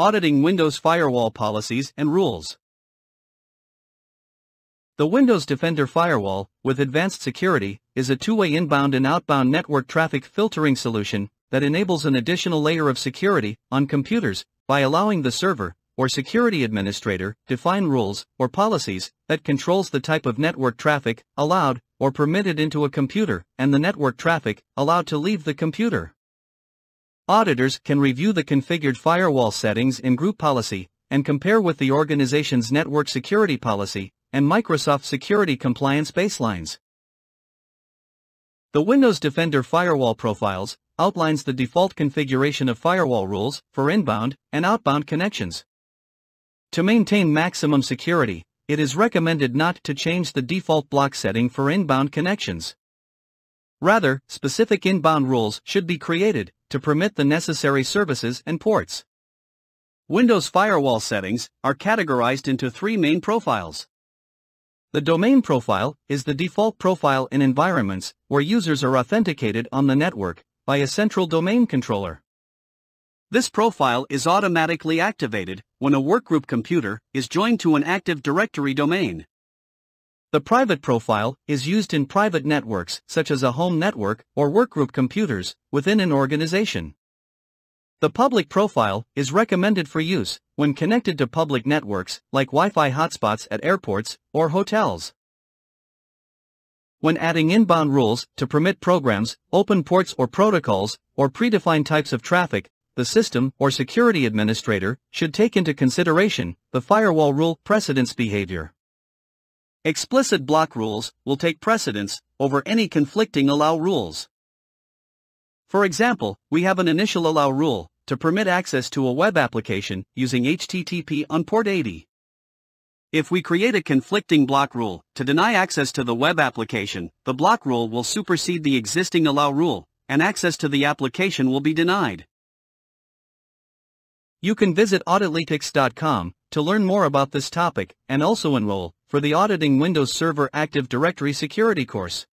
Auditing Windows Firewall Policies and Rules. The Windows Defender Firewall, with advanced security, is a two-way inbound and outbound network traffic filtering solution that enables an additional layer of security on computers by allowing the server or security administrator define rules or policies that controls the type of network traffic allowed or permitted into a computer and the network traffic allowed to leave the computer. Auditors can review the configured firewall settings in Group Policy and compare with the organization's network security policy and Microsoft Security Compliance baselines. The Windows Defender Firewall Profiles outlines the default configuration of firewall rules for inbound and outbound connections. To maintain maximum security, it is recommended not to change the default block setting for inbound connections. Rather, specific inbound rules should be created to permit the necessary services and ports. Windows firewall settings are categorized into three main profiles. The domain profile is the default profile in environments where users are authenticated on the network by a central domain controller. This profile is automatically activated when a workgroup computer is joined to an Active Directory domain. The private profile is used in private networks such as a home network or workgroup computers within an organization. The public profile is recommended for use when connected to public networks like Wi-Fi hotspots at airports or hotels. When adding inbound rules to permit programs, open ports or protocols, or predefined types of traffic, the system or security administrator should take into consideration the firewall rule precedence behavior. Explicit block rules will take precedence over any conflicting allow rules. For example, we have an initial allow rule to permit access to a web application using HTTP on port 80. If we create a conflicting block rule to deny access to the web application, the block rule will supersede the existing allow rule, and access to the application will be denied. You can visit audilitics.com to learn more about this topic and also enroll for the Auditing Windows Server Active Directory Security course.